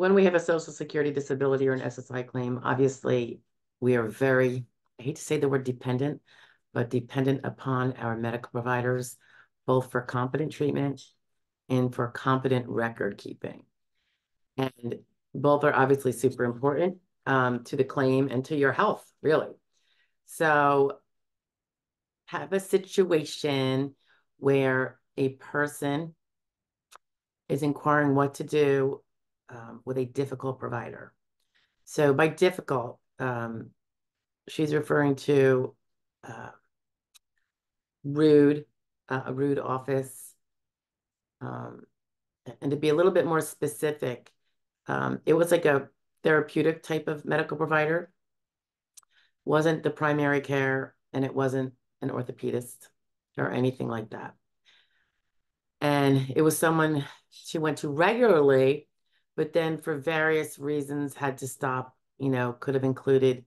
when we have a social security disability or an SSI claim, obviously, we are very, I hate to say the word dependent, but dependent upon our medical providers, both for competent treatment and for competent record keeping. And both are obviously super important um, to the claim and to your health, really. So have a situation where a person is inquiring what to do um, with a difficult provider. So by difficult, um, she's referring to uh, rude, uh, a rude office. Um, and to be a little bit more specific, um, it was like a therapeutic type of medical provider. Wasn't the primary care, and it wasn't an orthopedist or anything like that. And it was someone she went to regularly, but then for various reasons had to stop, you know, could have included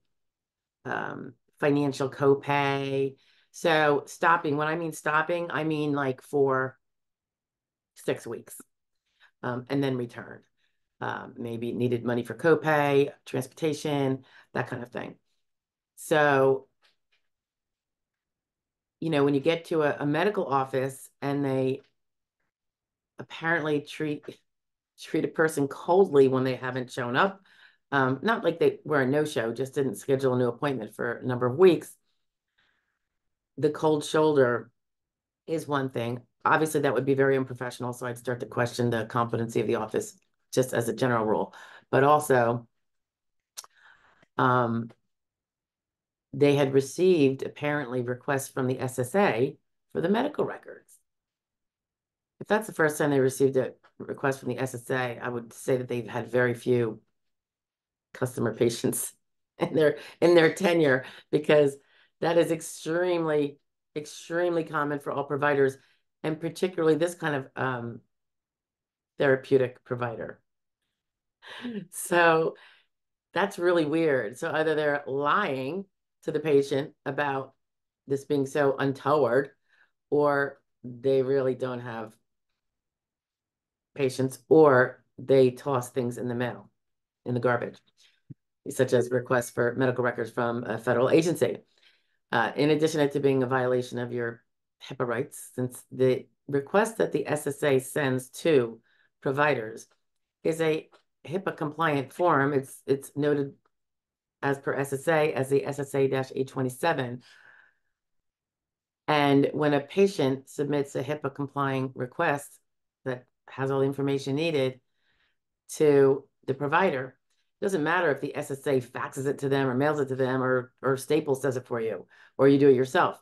um, financial copay. So stopping, when I mean stopping, I mean like for six weeks um, and then returned. Um, maybe needed money for copay, transportation, that kind of thing. So, you know, when you get to a, a medical office and they apparently treat treat a person coldly when they haven't shown up, um, not like they were a no-show, just didn't schedule a new appointment for a number of weeks. The cold shoulder is one thing. Obviously, that would be very unprofessional, so I'd start to question the competency of the office just as a general rule. But also, um, they had received apparently requests from the SSA for the medical records. If that's the first time they received a request from the SSA, I would say that they've had very few customer patients in their in their tenure because that is extremely extremely common for all providers and particularly this kind of um, therapeutic provider. So that's really weird. So either they're lying to the patient about this being so untoward, or they really don't have patients, or they toss things in the mail, in the garbage, such as requests for medical records from a federal agency. Uh, in addition to being a violation of your HIPAA rights, since the request that the SSA sends to providers is a HIPAA compliant form. It's it's noted as per SSA as the SSA-827. And when a patient submits a HIPAA complying request that has all the information needed to the provider, it doesn't matter if the SSA faxes it to them or mails it to them or, or Staples does it for you or you do it yourself.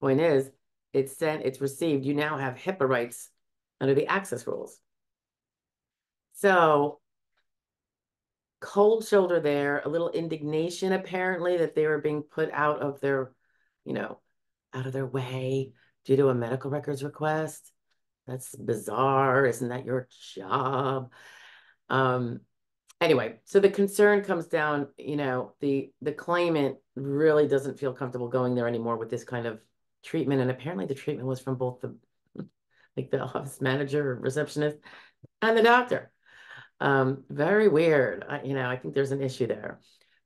Point is, it's sent, it's received. You now have HIPAA rights under the access rules. So cold shoulder there, a little indignation apparently that they were being put out of their, you know, out of their way due to a medical records request. That's bizarre. Isn't that your job? Um, anyway, so the concern comes down, you know, the the claimant really doesn't feel comfortable going there anymore with this kind of treatment. And apparently the treatment was from both the like the office manager or receptionist and the doctor. Um, very weird. I, you know, I think there's an issue there.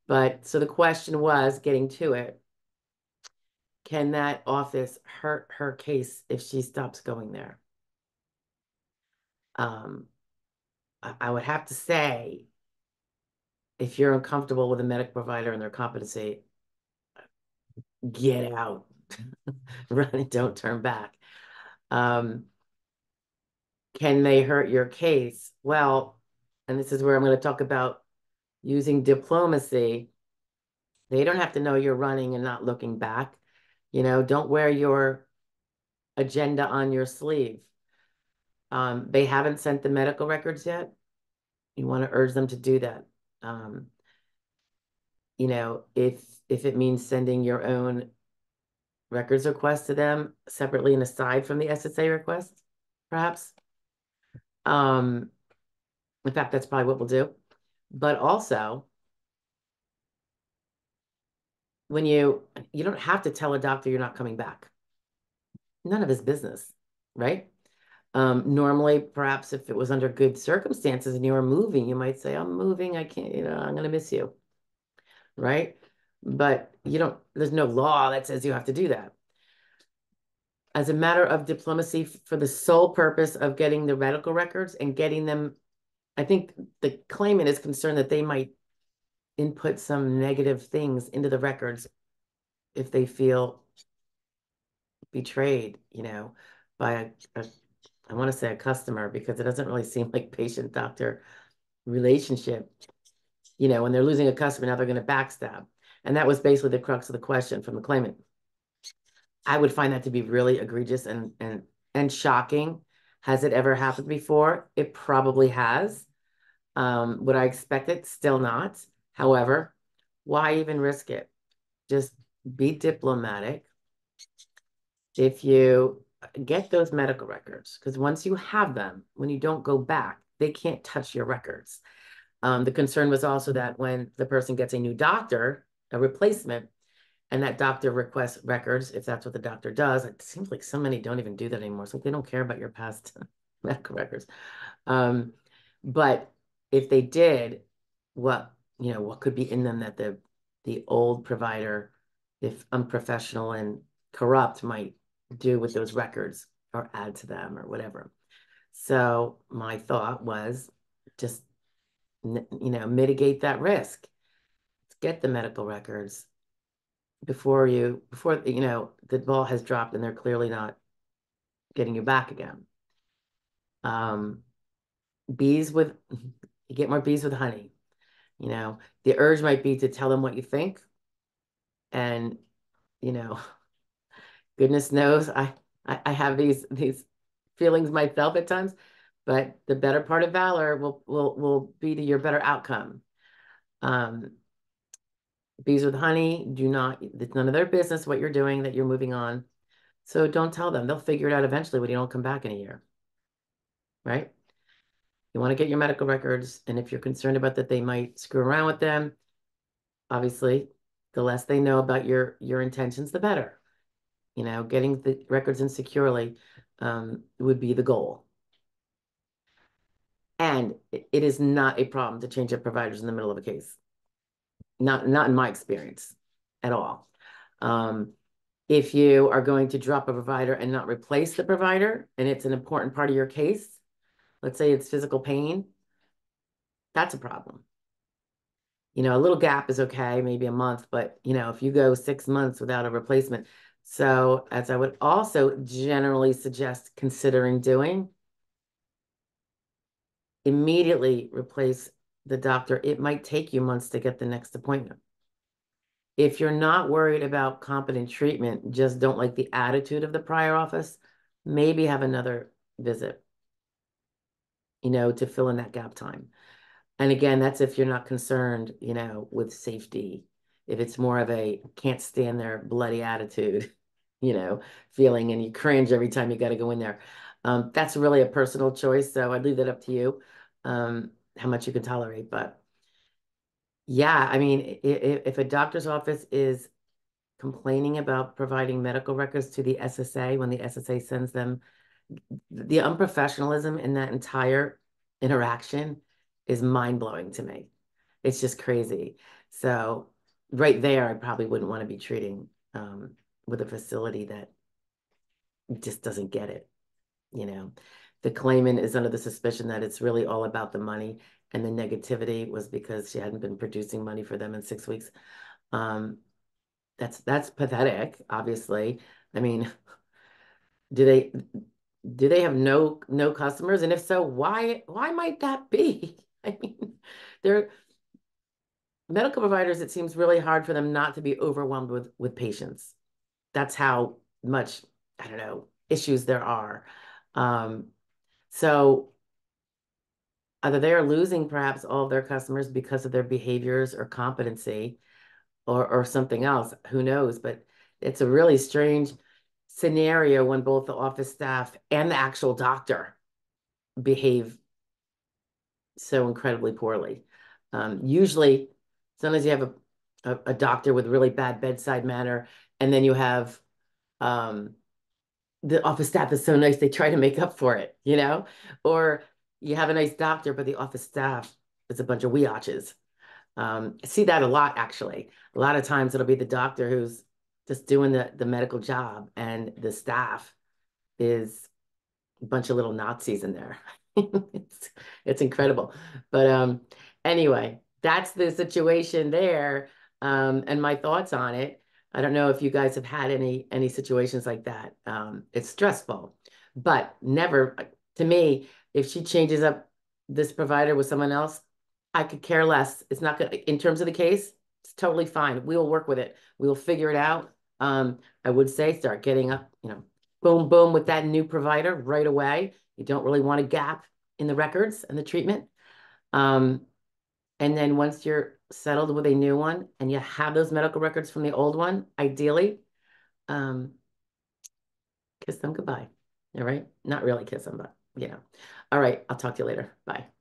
But so the question was getting to it, can that office hurt her case if she stops going there? Um, I, would have to say, if you're uncomfortable with a medical provider and their competency, get out, run and don't turn back. Um, can they hurt your case? Well, and this is where I'm going to talk about using diplomacy. They don't have to know you're running and not looking back. You know, don't wear your agenda on your sleeve. Um, they haven't sent the medical records yet. You want to urge them to do that. Um, you know, if if it means sending your own records request to them separately and aside from the SSA request, perhaps. Um, in fact, that's probably what we'll do. But also, when you you don't have to tell a doctor you're not coming back. None of his business, right? Um, normally, perhaps if it was under good circumstances and you were moving, you might say, I'm moving, I can't, you know, I'm gonna miss you. Right? But you don't, there's no law that says you have to do that. As a matter of diplomacy for the sole purpose of getting the medical records and getting them, I think the claimant is concerned that they might input some negative things into the records if they feel betrayed, you know, by a, a I want to say a customer because it doesn't really seem like patient doctor relationship. You know, when they're losing a customer, now they're going to backstab. And that was basically the crux of the question from the claimant. I would find that to be really egregious and and and shocking. Has it ever happened before? It probably has. Um, would I expect it? Still not. However, why even risk it? Just be diplomatic. If you get those medical records, because once you have them, when you don't go back, they can't touch your records. Um, the concern was also that when the person gets a new doctor, a replacement, and that doctor requests records, if that's what the doctor does, it seems like so many don't even do that anymore. So they don't care about your past medical records. Um, but if they did, what you know, what could be in them that the the old provider, if unprofessional and corrupt, might do with those records or add to them or whatever. So my thought was just, you know, mitigate that risk. Get the medical records before you, before, you know, the ball has dropped and they're clearly not getting you back again. Um, bees with, you get more bees with honey. You know, the urge might be to tell them what you think. And, you know, goodness knows I, I, I have these these feelings myself at times, but the better part of valor will will will be to your better outcome. Um, bees with honey, do not, it's none of their business what you're doing, that you're moving on. So don't tell them. They'll figure it out eventually when you don't come back in a year. Right? You want to get your medical records. And if you're concerned about that they might screw around with them, obviously, the less they know about your your intentions, the better you know, getting the records in securely um, would be the goal. And it is not a problem to change up providers in the middle of a case. Not, not in my experience at all. Um, if you are going to drop a provider and not replace the provider, and it's an important part of your case, let's say it's physical pain, that's a problem. You know, a little gap is okay, maybe a month, but you know, if you go six months without a replacement, so as I would also generally suggest considering doing, immediately replace the doctor. It might take you months to get the next appointment. If you're not worried about competent treatment, just don't like the attitude of the prior office, maybe have another visit, you know, to fill in that gap time. And again, that's if you're not concerned, you know, with safety if it's more of a can't stand their bloody attitude, you know, feeling and you cringe every time you got to go in there. Um, that's really a personal choice. So I'd leave that up to you, um, how much you can tolerate. But yeah, I mean, if, if a doctor's office is complaining about providing medical records to the SSA when the SSA sends them, the unprofessionalism in that entire interaction is mind blowing to me. It's just crazy. So right there, I probably wouldn't want to be treating um, with a facility that just doesn't get it. You know, the claimant is under the suspicion that it's really all about the money, and the negativity was because she hadn't been producing money for them in six weeks. Um, that's that's pathetic. Obviously, I mean, do they do they have no no customers? And if so, why why might that be? I mean, they're medical providers, it seems really hard for them not to be overwhelmed with with patients. That's how much, I don't know, issues there are. Um, so either they are losing perhaps all of their customers because of their behaviors or competency or, or something else, who knows? But it's a really strange scenario when both the office staff and the actual doctor behave so incredibly poorly. Um, usually sometimes you have a, a, a, doctor with really bad bedside manner, and then you have um, the office staff is so nice, they try to make up for it, you know? Or you have a nice doctor, but the office staff is a bunch of weotches. Um, I see that a lot, actually. A lot of times it'll be the doctor who's just doing the, the medical job and the staff is a bunch of little Nazis in there. it's, it's incredible. But um, anyway, that's the situation there um, and my thoughts on it. I don't know if you guys have had any any situations like that. Um, it's stressful, but never to me. If she changes up this provider with someone else, I could care less. It's not gonna in terms of the case. It's totally fine. We will work with it. We will figure it out. Um, I would say start getting up, you know, boom, boom with that new provider right away. You don't really want a gap in the records and the treatment. Um, and then once you're settled with a new one and you have those medical records from the old one, ideally, um, kiss them goodbye. All right. Not really kiss them, but you know. All right. I'll talk to you later. Bye.